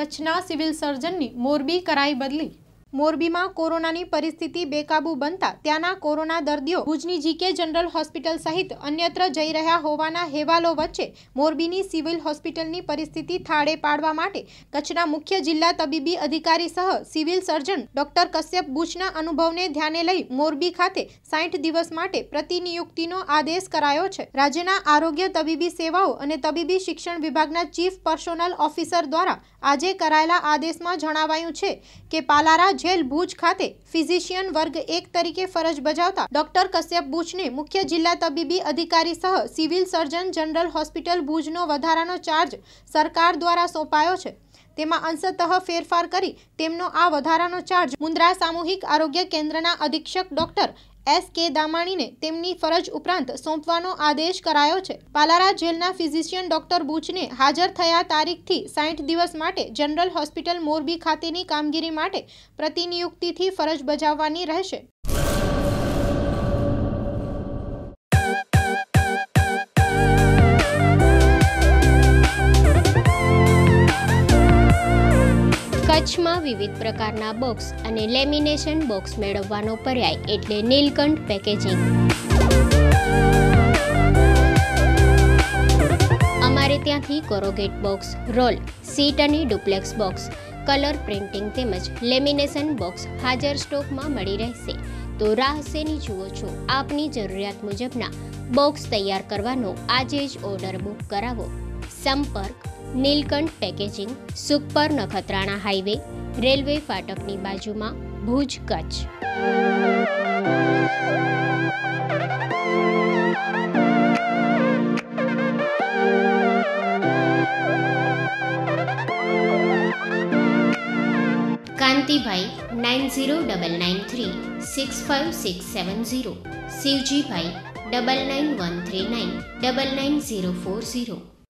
કચ્છના સિવિલ સર્જનની મોરબી કરાઈ બદલી. મોરબીમાં કોરોનાની પરિસ્થિતિ બેકાબૂ બનતા ત્યાંના કોરોના દર્દીઓ ભુજની જીકે જનરલ હોસ્પિટલ સહિત અન્યત્ર જઈ રહ્યા હોવાના હેવાલો વચ્ચે મોરબીની સિવિલ હોસ્પિટલની પરિસ્થિતિ થાળે પાડવા માટે કચ્છના મુખ્ય જિલ્લા તબીબી અધિકારી સહ સિવિલ સર્જન ડોક્ટર કશ્યપ બુચના અનુભવને ધ્યાને લઈ મોરબી ખાતે સાઠ દિવસ માટે પ્રતિનિયુક્તિનો આદેશ કરાયો છે. રાજ્યના આરોગ્ય તબીબી સેવાઓ અને તબીબી શિક્ષણ વિભાગના ચીફ પર્સોનલ ઓફિસર દ્વારા આજે કરાયેલા આદેશમાં જણાવાયું છે કે પાલારા જેલ ભુજ ખાતે ફિઝિશિયન વર્ગ એક તરીકે ફરજ બજાવતા ડોક્ટર કશ્યપ બુચને મુખ્ય જિલ્લા તબીબી અધિકારી સહ સિવિલ સર્જન જનરલ હોસ્પિટલ ભુજનો વધારાનો ચાર્જ સરકાર દ્વારા સોંપાયો છે. તેમાં અંશતઃ ફેરફાર કરી તેમનો આ વધારાનો ચાર્જ મુન્દ્રા સામૂહિક આરોગ્ય કેન્દ્રના અધિક્ષક ડોક્ટર એસ કે દામાણીને તેમની ફરજ ઉપરાંત સોંપવાનો આદેશ કરાયો છે. પાલારા જેલના ફિઝિશિયન ડોક્ટર બુચને હાજર થયા તારીખથી સાઠ દિવસ માટે જનરલ હોસ્પિટલ મોરબી ખાતેની કામગીરી માટે પ્રતિનિયુક્તિથી ફરજ બજાવવાની રહેશે. કચ્છમાં વિવિધ પ્રકારના બોક્સ અને લેમિનેશન બોક્સ મેળવવાનો પર્યાય એટલે નીલકંઠ પેકેજિંગ અમારે ત્યાંથી કોરોગેટ બોક્સ રોલ સીટ અને ડુપ્લેક્સ બોક્સ કલર પ્રિન્ટિંગ તેમજ લેમિનેશન બોક્સ હાજર સ્ટોકમાં મળી રહેશે. તો રાહ શેની જુઓ છો? આપની જરૂરિયાત મુજબના બોક્સ તૈયાર કરવાનો આજે જ ઓર્ડર બુક કરાવો. સંપર્ક, Neelkanth packaging, Sukhpar Nakhatrana highway, railway ફાટકની બાજુમાં Bhuj Kutch. Kantibhai nine zero double nine three six five six seven zero, Shivjibhai double nine one three nine double nine zero four zero.